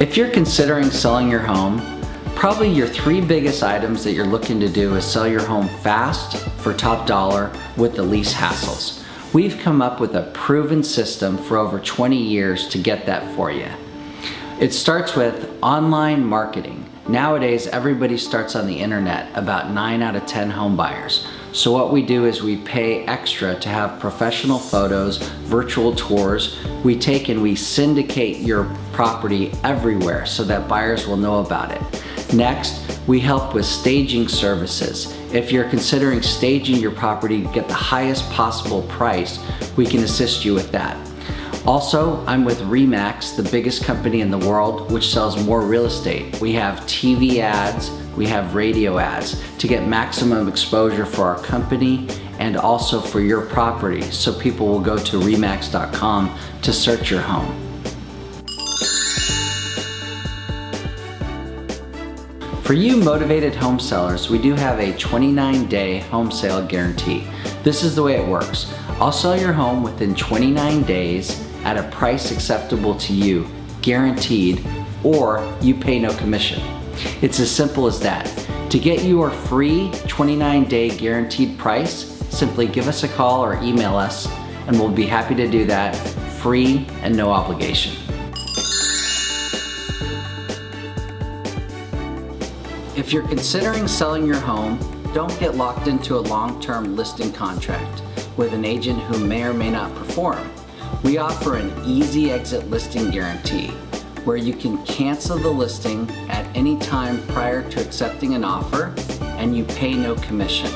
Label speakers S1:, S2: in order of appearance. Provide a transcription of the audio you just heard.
S1: If you're considering selling your home, probably your three biggest items that you're looking to do is sell your home fast for top dollar with the least hassles. We've come up with a proven system for over 20 years to get that for you. It starts with online marketing. Nowadays, everybody starts on the internet, about 9 out of 10 home buyers. So what we do is we pay extra to have professional photos, virtual tours. We take and we syndicate your property everywhere so that buyers will know about it. Next, we help with staging services. If you're considering staging your property to get the highest possible price, we can assist you with that. Also, I'm with RE/MAX, the biggest company in the world, which sells more real estate. We have TV ads, we have radio ads to get maximum exposure for our company and also for your property so people will go to remax.com to search your home. For you motivated home sellers, we do have a 29 day home sale guarantee. This is the way it works. I'll sell your home within 29 days at a price acceptable to you, guaranteed, or you pay no commission. It's as simple as that. To get your free 29 day guaranteed price, simply give us a call or email us and we'll be happy to do that free and no obligation. If you're considering selling your home, don't get locked into a long-term listing contract with an agent who may or may not perform. We offer an easy exit listing guarantee where you can cancel the listing at any time prior to accepting an offer and you pay no commission.